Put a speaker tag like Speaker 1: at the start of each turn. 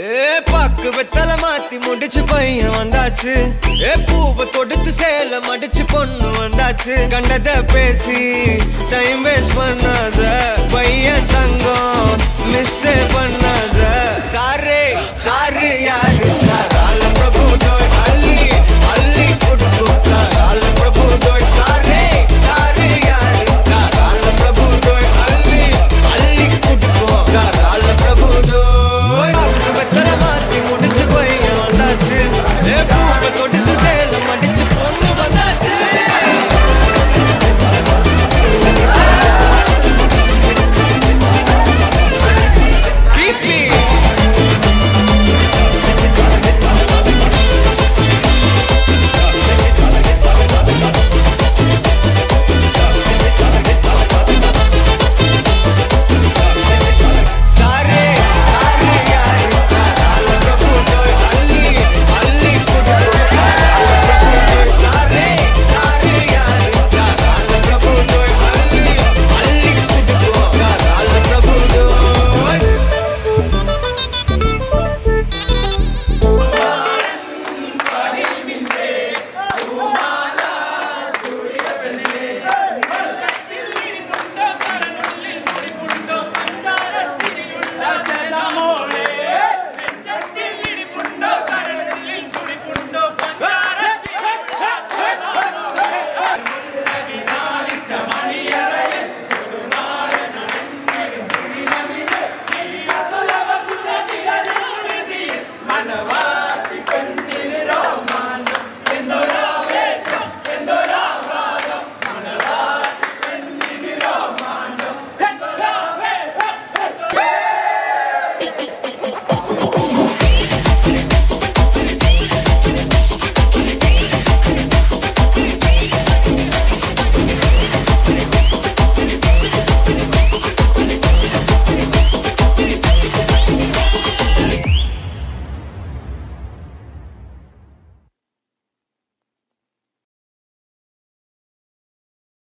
Speaker 1: ஏ மாத்தி முடிச்சு பையன் வந்தாச்சு. ஏ பூவை தொடுத்து சேல மடிச்சு பொண்ணு ஆச்சு கண்டத பேசி டைம் வேஸ்ட் பண்ணாத.